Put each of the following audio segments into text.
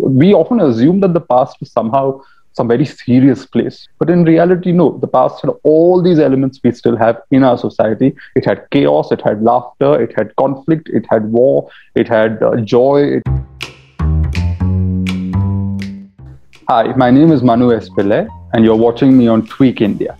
We often assume that the past is somehow some very serious place. But in reality, no, the past had all these elements we still have in our society. It had chaos, it had laughter, it had conflict, it had war, it had uh, joy. It... Hi, my name is Manu. Pillai, and you're watching me on Tweak India.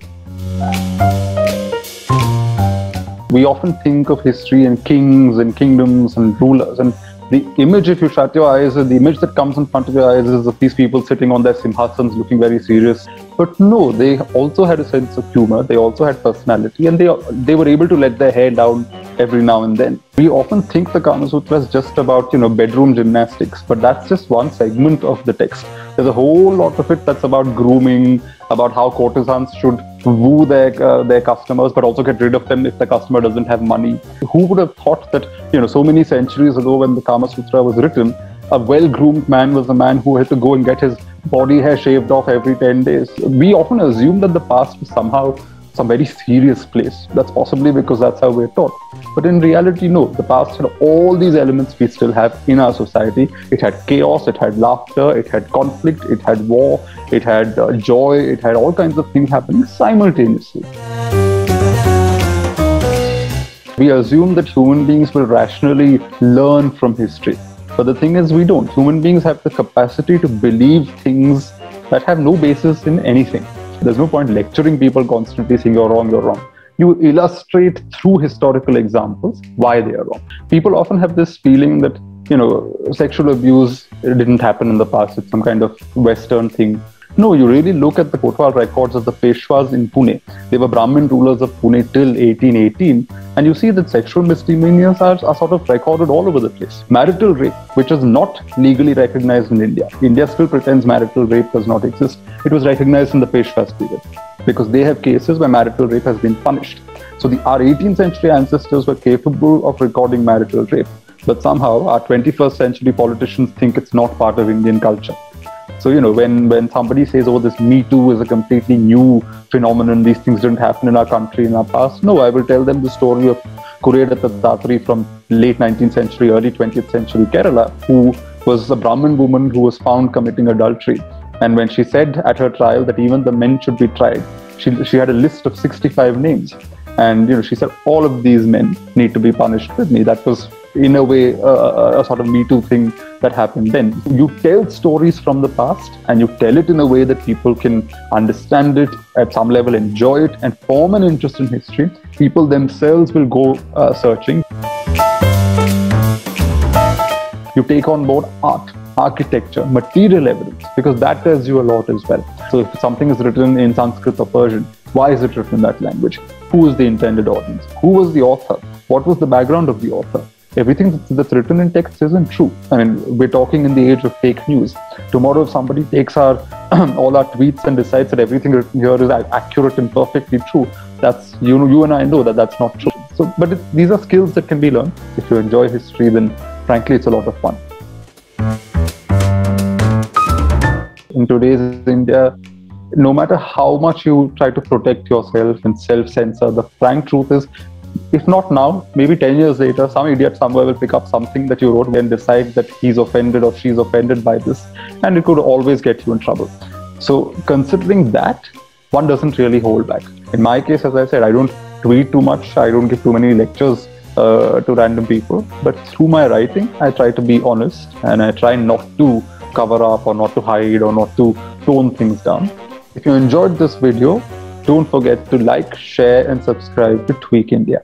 We often think of history and kings and kingdoms and rulers and the image, if you shut your eyes, the image that comes in front of your eyes is of these people sitting on their simhasans looking very serious. But no, they also had a sense of humor, they also had personality, and they, they were able to let their hair down every now and then. We often think the Kama Sutra is just about, you know, bedroom gymnastics, but that's just one segment of the text. There's a whole lot of it that's about grooming, about how courtesans should woo their uh, their customers, but also get rid of them if the customer doesn't have money. Who would have thought that you know so many centuries ago, when the Kama Sutra was written, a well-groomed man was a man who had to go and get his body hair shaved off every 10 days. We often assume that the past was somehow some very serious place. That's possibly because that's how we're taught. But in reality, no. The past had all these elements we still have in our society. It had chaos, it had laughter, it had conflict, it had war, it had uh, joy, it had all kinds of things happening simultaneously. We assume that human beings will rationally learn from history. But the thing is, we don't. Human beings have the capacity to believe things that have no basis in anything. There's no point lecturing people constantly saying you're wrong, you're wrong. You illustrate through historical examples why they are wrong. People often have this feeling that, you know, sexual abuse didn't happen in the past. It's some kind of Western thing. No, you really look at the Kotwal records of the Peshwas in Pune. They were Brahmin rulers of Pune till 1818, and you see that sexual misdemeanors are, are sort of recorded all over the place. Marital rape, which is not legally recognized in India. India still pretends marital rape does not exist. It was recognized in the Peshwas period because they have cases where marital rape has been punished. So the, our 18th century ancestors were capable of recording marital rape, but somehow our 21st century politicians think it's not part of Indian culture. So, you know, when, when somebody says, oh, this Me Too is a completely new phenomenon, these things didn't happen in our country in our past, no, I will tell them the story of Kuriyedathu Thathri from late 19th century, early 20th century Kerala, who was a Brahmin woman who was found committing adultery. And when she said at her trial that even the men should be tried, she, she had a list of 65 names. And you know, she said all of these men need to be punished with me. That was, in a way, uh, a sort of Me Too thing that happened then. You tell stories from the past, and you tell it in a way that people can understand it at some level, enjoy it, and form an interest in history. People themselves will go uh, searching. You take on board art, architecture, material evidence, because that tells you a lot as well. So if something is written in Sanskrit or Persian, why is it written in that language? Who is the intended audience? Who was the author? What was the background of the author? Everything that's written in text isn't true. I mean, we're talking in the age of fake news. Tomorrow, if somebody takes our all our tweets and decides that everything written here is accurate and perfectly true, that's you know you and I know that that's not true. So, but it, these are skills that can be learned. If you enjoy history, then frankly, it's a lot of fun. In today's India, no matter how much you try to protect yourself and self censor, the frank truth is, if not now, maybe 10 years later, some idiot somewhere will pick up something that you wrote and decide that he's offended or she's offended by this, and it could always get you in trouble. So, considering that, one doesn't really hold back. In my case, as I said, I don't tweet too much, I don't give too many lectures uh, to random people, but through my writing, I try to be honest and I try not to cover up or not to hide or not to tone things down. If you enjoyed this video, don't forget to like, share, and subscribe to Tweak India.